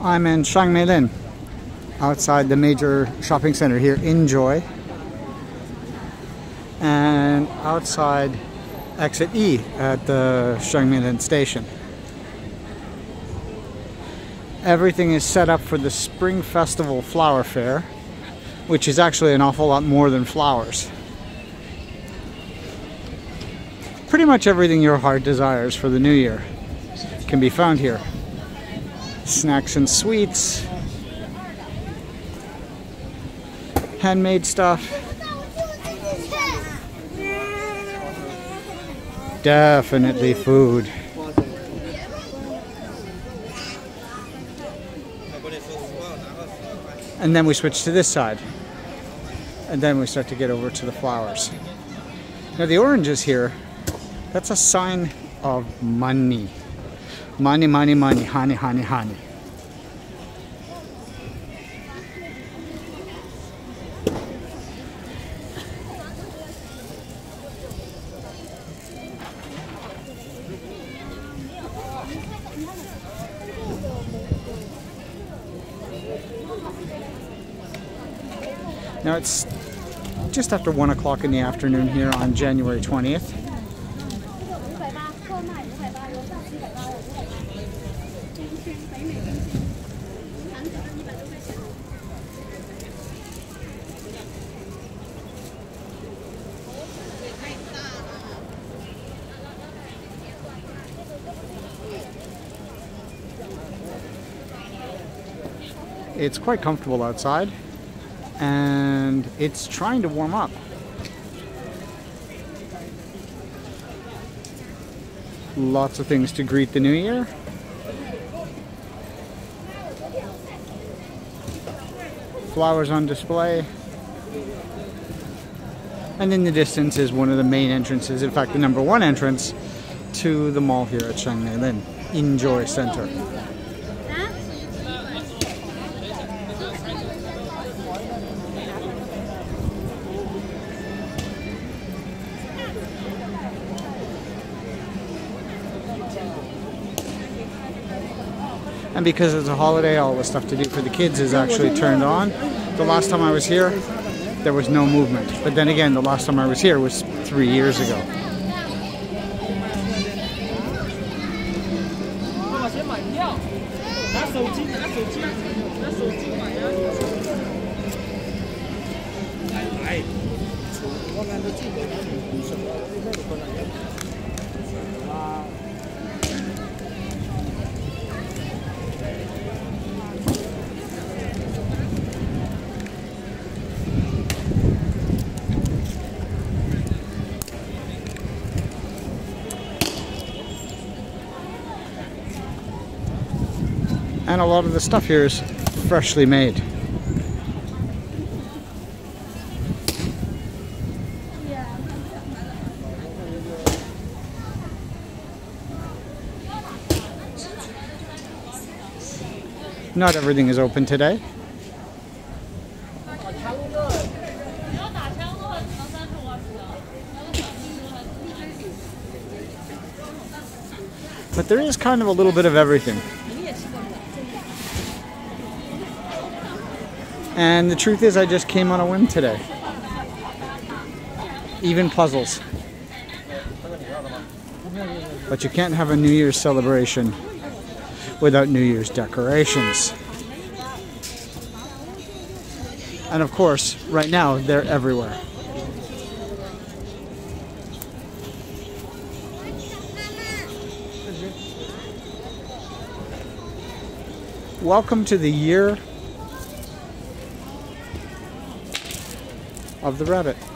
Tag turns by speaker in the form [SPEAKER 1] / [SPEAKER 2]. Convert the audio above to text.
[SPEAKER 1] I'm in Shangmeilin, outside the major shopping center here INJoy. And outside exit E at the Shangmeilin station. Everything is set up for the Spring Festival Flower Fair, which is actually an awful lot more than flowers. Pretty much everything your heart desires for the new year can be found here. Snacks and sweets, handmade stuff. Definitely food. And then we switch to this side. And then we start to get over to the flowers. Now the oranges here, that's a sign of money. Money, money, money, honey, honey, honey. Now it's just after 1 o'clock in the afternoon here on January 20th. It's quite comfortable outside and it's trying to warm up. Lots of things to greet the new year. Flowers on display. And in the distance is one of the main entrances, in fact the number one entrance to the mall here at Shangmeilin, INJoy Center. And because it's a holiday, all the stuff to do for the kids is actually turned on. The last time I was here, there was no movement. But then again, the last time I was here was three years ago. And a lot of the stuff here is freshly made. Not everything is open today. But there is kind of a little bit of everything. And the truth is, I just came on a whim today. Even puzzles. But you can't have a New Year's celebration without New Year's decorations. And of course, right now, they're everywhere. Welcome to the year of the rabbit.